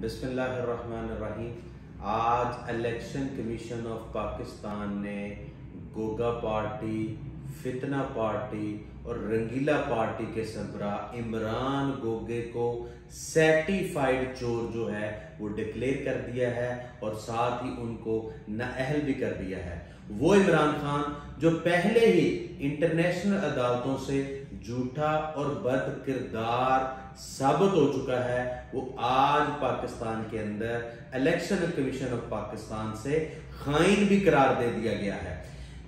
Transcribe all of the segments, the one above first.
बिस्मिल्लाहिर्रहमानिर्रहीम। आज election commission of Pakistan ने गोगा पार्टी, फितना पार्टी और रंगीला पार्टी के सरबरा इमरान गोगे को सर्टिफाइड चोर जो है, वो डिक्लेयर कर दिया है और साथ ही उनको नाअहल भी कर दिया है। वो इमरान खान, जो पहले ही इंटरनेशनल अदालतों से झूठा और बद किरदार साबित हो चुका है। वो आज पाकिस्तान के अंदर इलेक्शन कमीशन ऑफ़ पाकिस्तान से खाइन भी करार दे दिया गया है।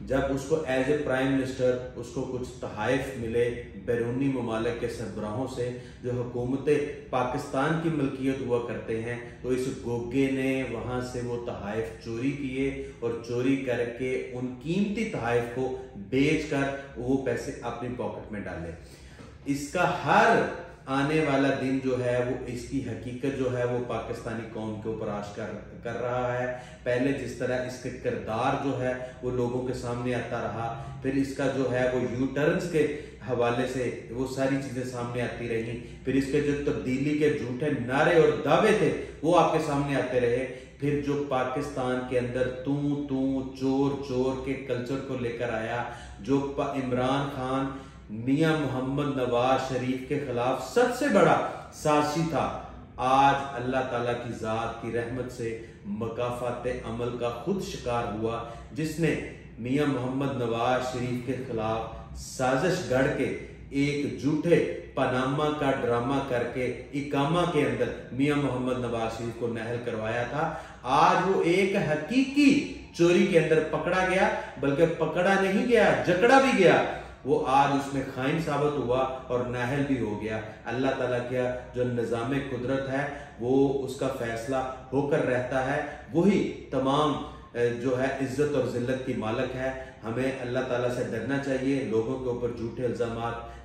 जब उसको एज ए प्राइम मिनिस्टर उसको कुछ तहाइफ मिले बैरूनी ममालिक के सरबराहों से, जो हुकूमत पाकिस्तान की मलकियत हुआ करते हैं तो इस गोगे ने वहाँ से वो तहाइफ चोरी किए और चोरी करके उन कीमती तहाइफ को बेच कर वो पैसे अपनी पॉकेट में डाले। इसका हर आने वाला दिन जो है वो इसकी हकीकत जो है वो पाकिस्तानी कौम के ऊपर आश कर कर रहा है। पहले जिस तरह इसके किरदार जो है वो लोगों के सामने आता रहा, फिर इसका जो है वो यू टर्न्स के हवाले से वो सारी चीज़ें सामने आती रही, फिर इसके जो तब्दीली के झूठे नारे और दावे थे वो आपके सामने आते रहे। फिर जो पाकिस्तान के अंदर तू तू चोर चोर के कल्चर को लेकर आया, जो इमरान खान मियाँ मोहम्मद नवाज़ शरीफ के खिलाफ सबसे बड़ा साजिशी था। आज अल्लाह ताला की जात की रहमत से मकाफात अमल का खुद शिकार हुआ, जिसने मियाँ मोहम्मद नवाज़ शरीफ के खिलाफ साजिश गढ़ के एक झूठे पनामा का ड्रामा करके इकामा के अंदर मियाँ मोहम्मद नवाज़ शरीफ को नहल करवाया था। आज वो एक हकीकी चोरी के अंदर पकड़ा गया, बल्कि पकड़ा नहीं गया, जकड़ा भी गया। वो आज उसमें खाइन साबित हुआ और नाहल भी हो गया। अल्लाह ताला क्या जो निज़ाम कुदरत है, वो उसका फैसला होकर रहता है। वही तमाम जो है इज़्ज़त और जिल्लत की मालक है। हमें अल्लाह ताला से डरना चाहिए, लोगों के ऊपर झूठे इल्ज़ाम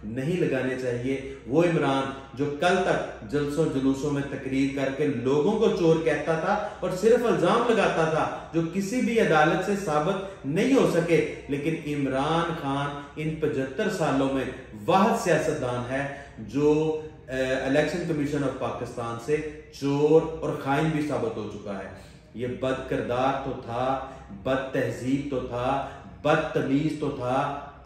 नहीं लगाने चाहिए। वो इमरान जो कल तक जलसों जुलूसों में तकरीर करके लोगों को चोर कहता था और सिर्फ़ इल्ज़ाम लगाता था, जो किसी भी अदालत से साबित नहीं हो सके। लेकिन इमरान खान इन पचहत्तर सालों में वह सियासतदान है, जो इलेक्शन कमीशन ऑफ़ पाकिस्तान से चोर और खाइन भी साबित हो चुका है। ये बद किरदार तो था बद तहजीब तो था, बदतमीज तो था।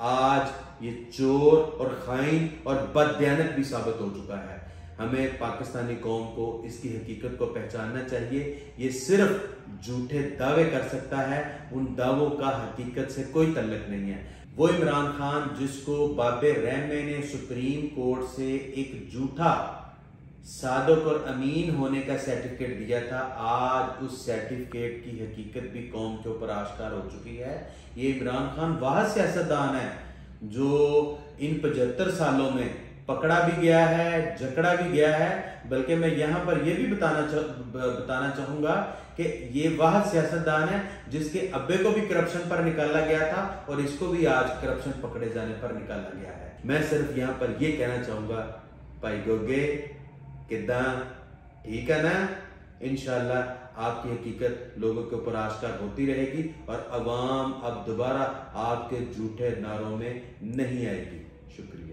आज ये चोर और खाइन और बदयानत भी साबित हो चुका है। हमें पाकिस्तानी कौम को इसकी हकीकत को पहचानना चाहिए। ये सिर्फ़ झूठे दावे कर सकता है, उन दावों का हकीकत से कोई तल्लक नहीं है। वो इमरान खान जिसको बाबे रहमे ने सुप्रीम कोर्ट से एक झूठा सादक और अमीन होने का सर्टिफिकेट दिया था। आज उस सर्टिफिकेट की हकीकत भी कौम के ऊपर आश्कार हो चुकी है। ये इमरान खान वह सियासतदान है, जो इन पचहत्तर सालों में पकड़ा भी गया है, जकड़ा भी गया है। बल्कि मैं यहाँ पर यह भी बताना बताना चाहूँगा कि ये वह सियासतदान है, जिसके अब्बे को भी करप्शन पर निकाला गया था और इसको भी आज करप्शन पकड़े जाने पर निकाला गया है। मैं सिर्फ़ यहाँ पर यह कहना चाहूँगा, भाई गोगे किदा ठीक है ना? इनशाला आपकी हकीकत लोगों के ऊपर आश्कार होती रहेगी और अवाम अब दोबारा आपके झूठे नारों में नहीं आएगी। शुक्रिया।